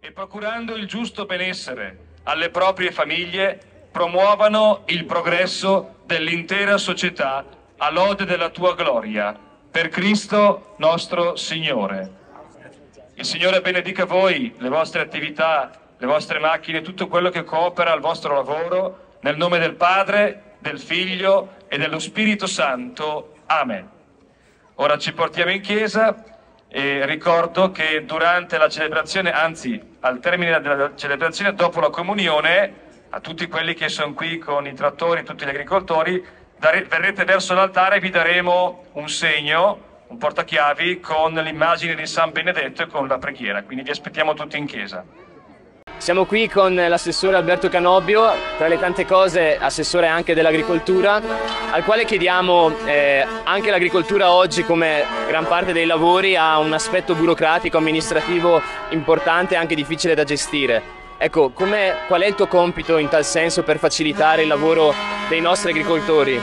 e procurando il giusto benessere alle proprie famiglie promuovano il progresso dell'intera società a lode della tua gloria. Per Cristo nostro Signore. Il Signore benedica voi, le vostre attività, le vostre macchine, tutto quello che coopera al vostro lavoro, nel nome del Padre, del Figlio e dello Spirito Santo. Amen. Ora ci portiamo in chiesa e ricordo che durante la celebrazione, anzi al termine della celebrazione, dopo la comunione, a tutti quelli che sono qui con i trattori, tutti gli agricoltori, dare, verrete verso l'altare e vi daremo un segno, un portachiavi con l'immagine di San Benedetto e con la preghiera, quindi vi aspettiamo tutti in chiesa. Siamo qui con l'assessore Alberto Canobbio, tra le tante cose assessore anche dell'agricoltura, al quale chiediamo eh, anche l'agricoltura oggi come gran parte dei lavori ha un aspetto burocratico, amministrativo importante e anche difficile da gestire. Ecco, qual è il tuo compito in tal senso per facilitare il lavoro dei nostri agricoltori?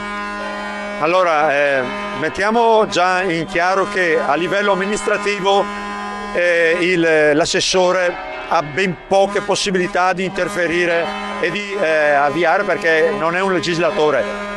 Allora, eh, mettiamo già in chiaro che a livello amministrativo eh, l'assessore ha ben poche possibilità di interferire e di eh, avviare perché non è un legislatore.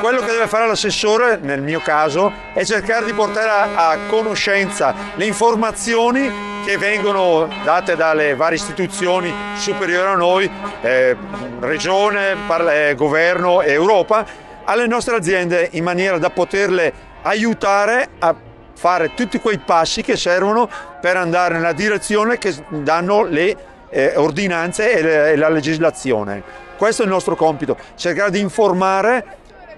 Quello che deve fare l'assessore, nel mio caso, è cercare di portare a, a conoscenza le informazioni che vengono date dalle varie istituzioni superiori a noi, eh, regione, eh, governo Europa, alle nostre aziende in maniera da poterle aiutare a fare tutti quei passi che servono per andare nella direzione che danno le eh, ordinanze e, le, e la legislazione. Questo è il nostro compito, cercare di informare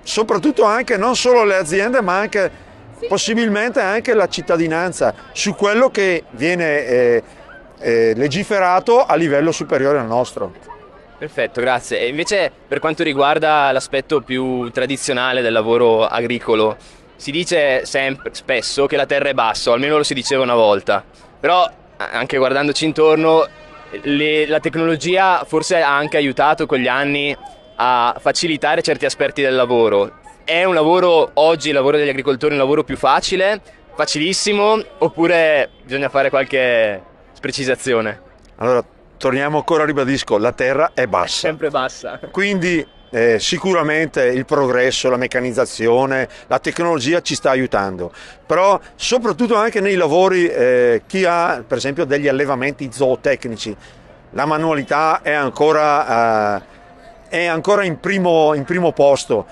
soprattutto anche non solo le aziende ma anche possibilmente anche la cittadinanza su quello che viene eh, eh, legiferato a livello superiore al nostro. Perfetto, grazie. E invece per quanto riguarda l'aspetto più tradizionale del lavoro agricolo, si dice sempre, spesso che la terra è bassa, o almeno lo si diceva una volta, però anche guardandoci intorno le, la tecnologia forse ha anche aiutato con gli anni a facilitare certi aspetti del lavoro. È un lavoro, oggi il lavoro degli agricoltori è un lavoro più facile, facilissimo, oppure bisogna fare qualche precisazione? Allora, torniamo ancora, ribadisco, la terra è bassa. È sempre bassa. Quindi eh, sicuramente il progresso, la meccanizzazione, la tecnologia ci sta aiutando, però soprattutto anche nei lavori, eh, chi ha per esempio degli allevamenti zootecnici, la manualità è ancora, eh, è ancora in, primo, in, primo, posto.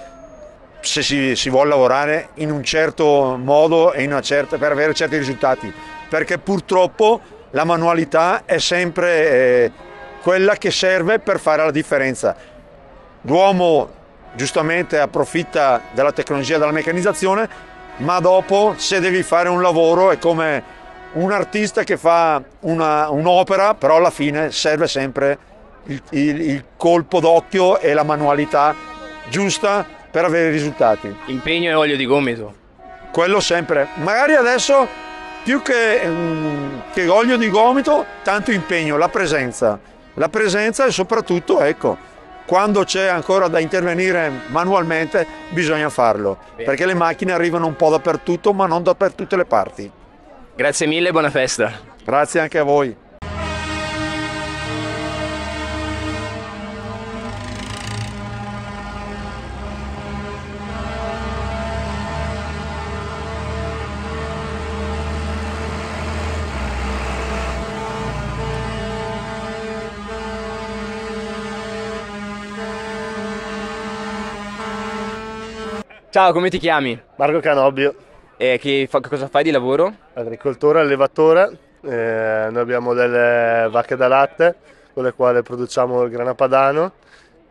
Se si, si, vuole lavorare in un certo modo e certa, per avere certi risultati, perché purtroppo la manualità è sempre eh, quella che serve per fare la differenza L'uomo giustamente approfitta della tecnologia, della meccanizzazione, ma dopo se devi fare un lavoro è come un artista che fa una, un'opera, però alla fine serve sempre il, il, il colpo d'occhio e la manualità giusta per avere i risultati. Impegno e olio di gomito. Quello sempre. Magari adesso più che, mm, che olio di gomito, tanto impegno, la presenza. La presenza e soprattutto, ecco, quando c'è ancora da intervenire manualmente bisogna farlo, perché le macchine arrivano un po' dappertutto ma non da per tutte le parti. Grazie mille e buona festa. Grazie anche a voi. Ciao, come ti chiami? Marco Canobbio. E che, cosa fai di lavoro? Agricoltore, allevatore. Eh, noi abbiamo delle vacche da latte con le quali produciamo il grana padano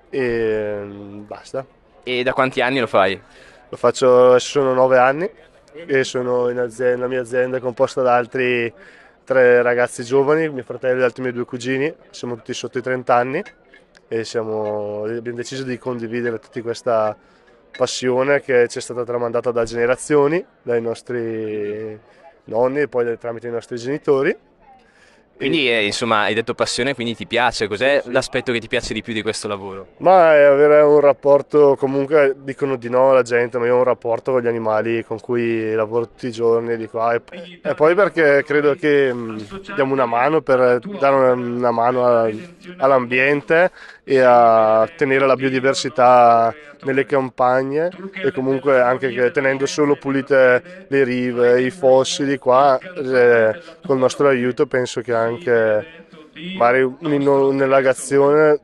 e mm, basta. E da quanti anni lo fai? Lo faccio, sono nove anni e sono in azienda, la mia azienda è composta da altri tre ragazzi giovani, mio fratello e altri miei due cugini, siamo tutti sotto i 30 anni e siamo, abbiamo deciso di condividere tutta questa passione che ci è stata tramandata da generazioni, dai nostri nonni e poi tramite i nostri genitori Quindi eh, insomma hai detto passione, quindi ti piace, cos'è l'aspetto che ti piace di più di questo lavoro? Ma è avere un rapporto, comunque dicono di no alla gente, ma io ho un rapporto con gli animali con cui lavoro tutti i giorni di qua e, e poi perché credo che mh, diamo una mano per dare una, una mano a- all'ambiente e a tenere la biodiversità nelle campagne e comunque anche che tenendo solo pulite le rive, i fossi di qua, eh, col nostro aiuto penso che anche magari un'innovazione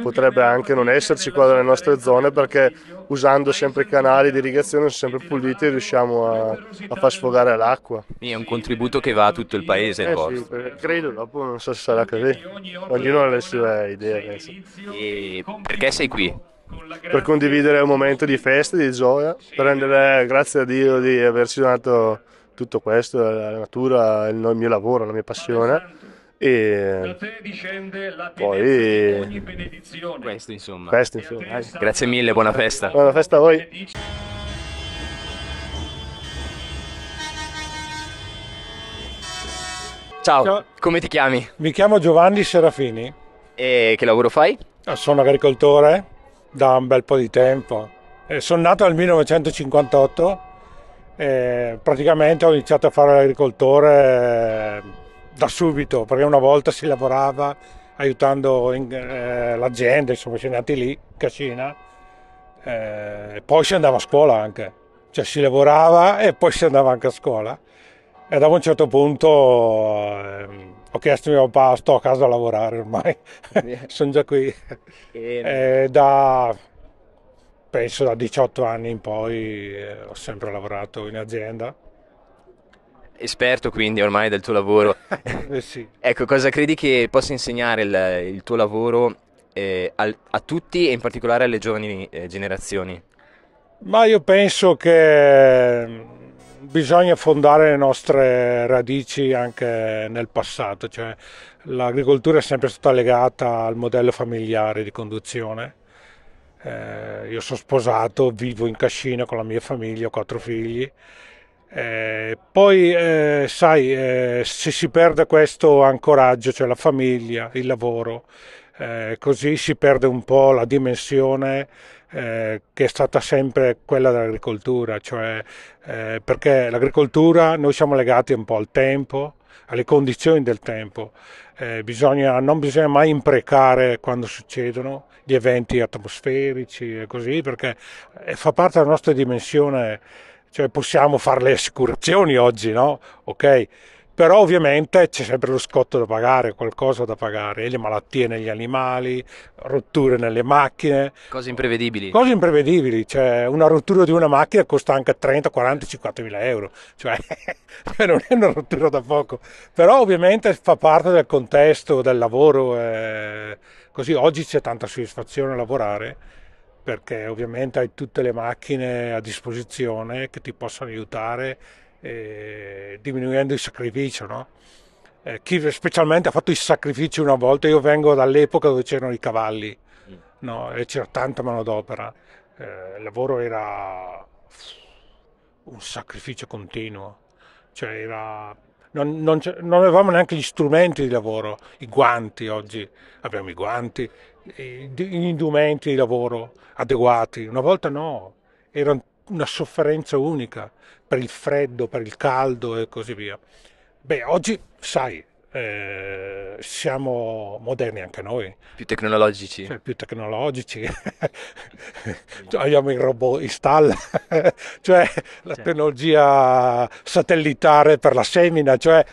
potrebbe anche non esserci qua nelle nostre zone perché usando sempre i canali di irrigazione sempre puliti riusciamo a, a far sfogare l'acqua. Quindi è un contributo che va a tutto il paese Eh sì, credo, dopo non so se sarà così. Ognuno ha le sue idee. E perché sei qui? Per condividere un momento di festa, di gioia, per rendere grazie a Dio di averci donato tutto questo, la natura, il mio lavoro, la mia passione. E poi Questo insomma. questo insomma. Grazie mille, buona festa. Buona festa a voi. Ciao, Ciao. come ti chiami? Mi chiamo Giovanni Serafini, E che lavoro fai? sono agricoltore da un bel po' di tempo. Eh, Sono nato nel 1958 e praticamente ho iniziato a fare l'agricoltore eh, da subito, perché una volta si lavorava aiutando in- eh, l'azienda, insomma si è nati lì, Cascina, eh, poi si andava a scuola anche, cioè si lavorava e poi si andava anche a scuola. E dopo un certo punto ehm, ho chiesto a mio papà, sto a casa a lavorare ormai, sono già qui. E da, penso da 18 anni in poi eh, ho sempre lavorato in azienda. Esperto quindi ormai del tuo lavoro. Eh sì. Ecco, cosa credi che possa insegnare il, il tuo lavoro eh, al- a tutti e in particolare alle giovani eh, generazioni? Ma io penso che mm, bisogna fondare le nostre radici anche nel passato, cioè l'agricoltura è sempre stata legata al modello familiare di conduzione. Eh, io sono sposato, vivo in Cascina con la mia famiglia, ho quattro figli. Eh, poi, eh, sai, eh, se si perde questo ancoraggio, cioè la famiglia, il lavoro, eh, così si perde un po' la dimensione eh, che è stata sempre quella dell'agricoltura, cioè perché l'agricoltura noi siamo legati un po' al tempo, alle condizioni del tempo. Eh, bisogna- non bisogna mai imprecare quando succedono gli eventi atmosferici e così, perché eh, fa parte della nostra dimensione, cioè possiamo fare le assicurazioni oggi, no? Ok, però ovviamente c'è sempre lo scotto da pagare, qualcosa da pagare, le malattie negli animali, rotture nelle macchine, Cose imprevedibili. cose imprevedibili, cioè una rottura di una macchina costa anche 30, 40, 50 mila euro, cioè cioè non è una rottura da poco, però ovviamente fa parte del contesto del lavoro, eh, così oggi c'è tanta soddisfazione a lavorare perché ovviamente hai tutte le macchine a disposizione che ti possono aiutare eh, diminuendo il sacrificio, no? Eh, chi specialmente ha fatto i sacrifici una volta, io vengo dall'epoca dove c'erano i cavalli, no? e c'era tanta manodopera, eh, il lavoro era un sacrificio continuo, cioè era, non, non non avevamo neanche gli strumenti di lavoro, i guanti oggi, abbiamo i guanti, gli indumenti di lavoro adeguati, una volta no, era una sofferenza unica per il freddo, per il caldo e così via. Beh, oggi, sai, eh, siamo moderni anche noi, Più tecnologici. cioè più tecnologici, Cioè, abbiamo il robot in stalla, cioè la tecnologia satellitare per la semina, cioè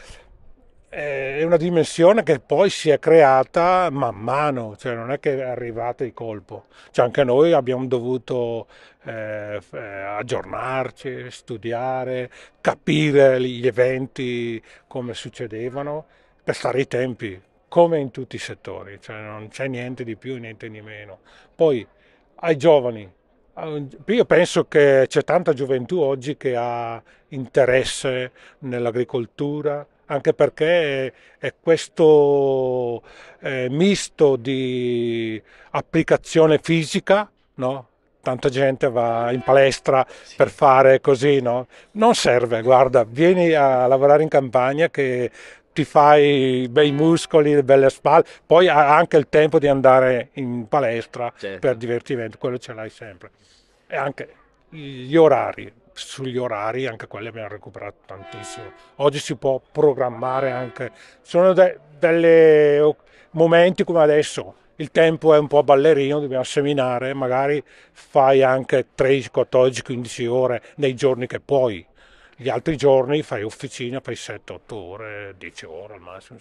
è una dimensione che poi si è creata man mano, cioè non è che è arrivata di colpo, cioè anche noi abbiamo dovuto eh, eh, aggiornarci, studiare, capire gli eventi come succedevano per stare ai tempi, come in tutti i settori, cioè non c'è niente di più, niente di meno. Poi ai giovani, io penso che c'è tanta gioventù oggi che ha interesse nell'agricoltura, anche perché è, questo eh, misto di applicazione fisica, no? tanta gente va in palestra sì. per fare così, no? Non serve, guarda, vieni a lavorare in campagna che ti fai bei muscoli, belle spalle, poi hai anche il tempo di andare in palestra certo. per divertimento, quello ce l'hai sempre. E anche gli orari, sugli orari anche quelli abbiamo recuperato tantissimo. Oggi si può programmare anche, sono de- dei momenti come adesso, il tempo è un po' ballerino, dobbiamo seminare, magari fai anche 13, 14, 15 ore nei giorni che puoi. Gli altri giorni fai officina, fai 7, 8 ore, 10 ore al massimo.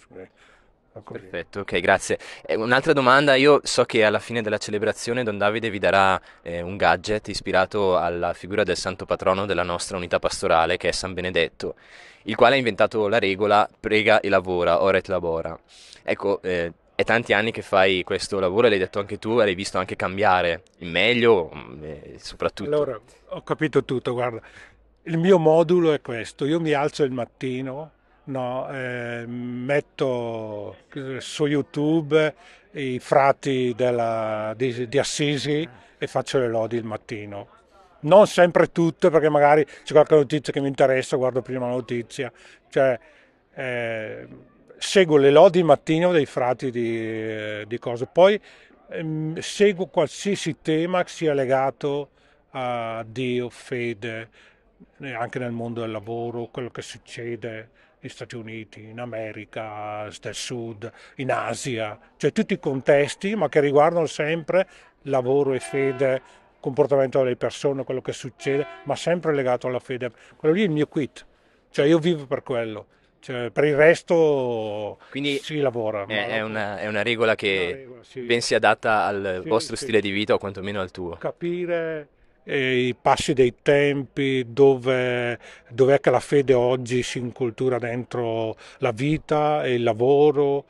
Perfetto, ok, grazie. Eh, un'altra domanda, io so che alla fine della celebrazione Don Davide vi darà eh, un gadget ispirato alla figura del santo patrono della nostra unità pastorale, che è San Benedetto, il quale ha inventato la regola prega e lavora, ora et labora. Ecco, eh, è tanti anni che fai questo lavoro e l'hai detto anche tu, l'hai visto anche cambiare, in meglio mm, e soprattutto. Allora, ho capito tutto, guarda, il mio modulo è questo, io mi alzo il mattino, no, eh, metto su YouTube i frati della, di, di, Assisi e faccio le lodi il mattino. Non sempre tutte, perché magari c'è qualche notizia che mi interessa, guardo prima la notizia. Cioè, eh, seguo le lodi il mattino dei frati di, di cose, poi ehm, seguo qualsiasi tema che sia legato a Dio, fede, anche nel mondo del lavoro, quello che succede negli Stati Uniti, in America del Sud, in Asia, cioè tutti i contesti, ma che riguardano sempre lavoro e fede, comportamento delle persone, quello che succede, ma sempre legato alla fede. Quello lì è il mio quit, cioè io vivo per quello. Cioè, per il resto Quindi si lavora. È, è, una, è una, regola che regola, sì. ben si adatta al sì, vostro sì. stile di vita o quantomeno al tuo. Capire i passi dei tempi, dove, dov'è che la fede oggi si incultura dentro la vita e il lavoro,